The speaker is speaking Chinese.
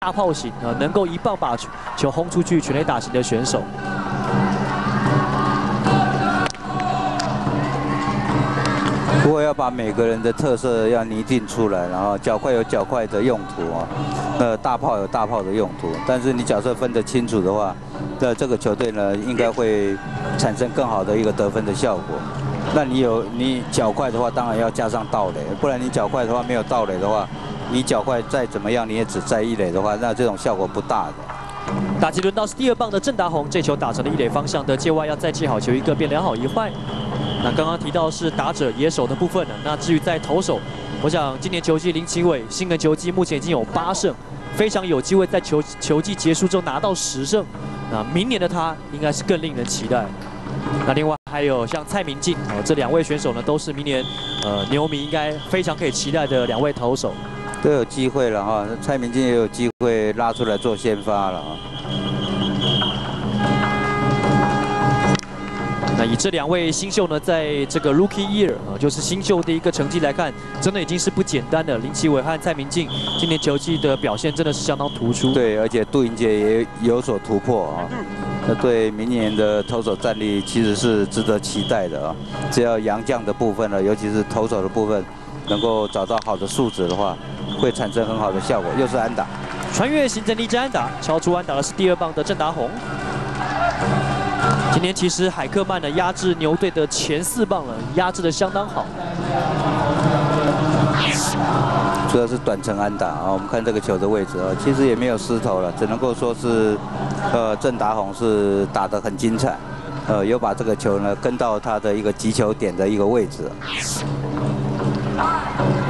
大炮型啊，能够一棒把球轰出去全垒打型的选手。不过要把每个人的特色要拟定出来，然后脚快有脚快的用途啊，呃，大炮有大炮的用途。但是你角色分得清楚的话，那这个球队呢，应该会产生更好的一个得分的效果。那你有你脚快的话，当然要加上盗垒，不然你脚快的话没有盗垒的话，你脚快再怎么样，你也只在一垒的话，那这种效果不大的。打击轮到是第二棒的郑达宏，这球打成了一垒方向的界外，要再记好球一个，变两好一坏。那刚刚提到是打者野手的部分呢，那至于在投手，我想今年球季林奇伟新人球季目前已经有八胜，非常有机会在球球季结束之后拿到十胜。那明年的他应该是更令人期待。那另外还有像蔡明进哦，这两位选手呢都是明年呃牛迷应该非常可以期待的两位投手，都有机会了哈。蔡明进也有机会拉出来做先发了啊。那以这两位新秀呢，在这个 Rookie Year 啊，就是新秀的一个成绩来看，真的已经是不简单的。林奇伟和蔡明进今年球季的表现真的是相当突出。对，而且杜英杰也有所突破啊。那对明年的投手战力其实是值得期待的啊。只要杨将的部分呢，尤其是投手的部分，能够找到好的素质的话，会产生很好的效果。又是安打，穿越行政力之安打，超出安打的是第二棒的郑达宏。今天其实海克曼呢压制牛队的前四棒了，压制的相当好。主要是短程安打啊，我们看这个球的位置啊，其实也没有失头了，只能够说是，呃，郑达宏是打得很精彩，呃，有把这个球呢跟到他的一个击球点的一个位置。